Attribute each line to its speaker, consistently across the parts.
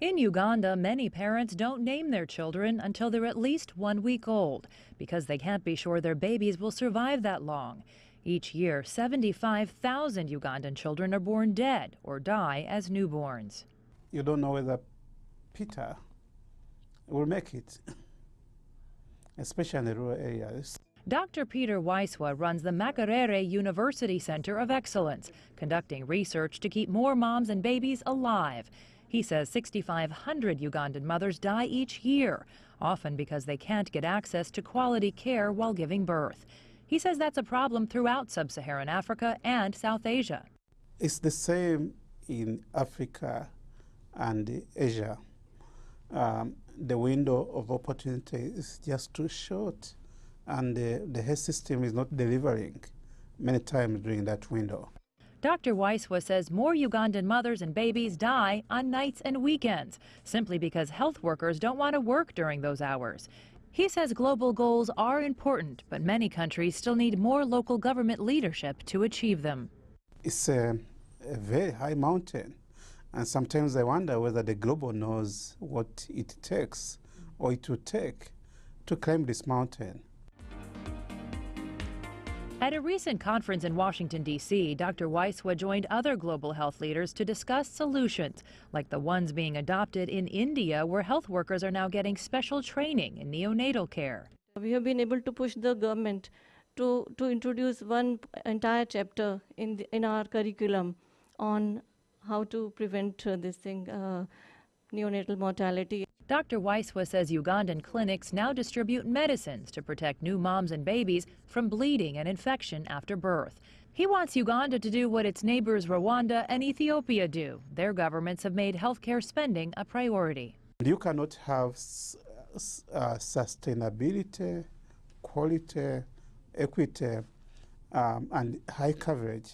Speaker 1: In Uganda, many parents don't name their children until they're at least one week old because they can't be sure their babies will survive that long. Each year, 75,000 Ugandan children are born dead or die as newborns.
Speaker 2: You don't know whether Peter will make it, especially in the rural areas.
Speaker 1: Dr. Peter Waiswa runs the Makerere University Center of Excellence, conducting research to keep more moms and babies alive. He says 6,500 Ugandan mothers die each year, often because they can't get access to quality care while giving birth. He says that's a problem throughout sub Saharan Africa and South Asia.
Speaker 2: It's the same in Africa and Asia. Um, the window of opportunity is just too short, and the, the health system is not delivering many times during that window.
Speaker 1: Dr. Waiswa says more Ugandan mothers and babies die on nights and weekends simply because health workers don't want to work during those hours. He says global goals are important, but many countries still need more local government leadership to achieve them.
Speaker 2: It's a, a very high mountain, and sometimes I wonder whether the global knows what it takes or it would take to climb this mountain.
Speaker 1: At a recent conference in Washington, D.C., Dr. Waiswa joined other global health leaders to discuss solutions, like the ones being adopted in India, where health workers are now getting special training in neonatal care.
Speaker 3: We have been able to push the government to, to introduce one entire chapter in, the, in our curriculum on how to prevent uh, this thing, uh, neonatal mortality.
Speaker 1: Dr. Waiswa says Ugandan clinics now distribute medicines to protect new moms and babies from bleeding and infection after birth. He wants Uganda to do what its neighbors Rwanda and Ethiopia do. Their governments have made healthcare spending a priority.
Speaker 2: You cannot have uh, sustainability, quality, equity, um, and high coverage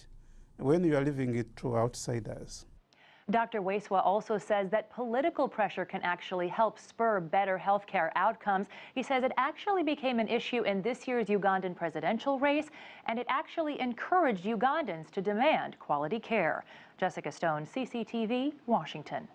Speaker 2: when you are leaving it to outsiders.
Speaker 1: Dr. Waiswa also says that political pressure can actually help spur better health care outcomes. He says it actually became an issue in this year's Ugandan presidential race, and it actually encouraged Ugandans to demand quality care. Jessica Stone, CCTV, Washington.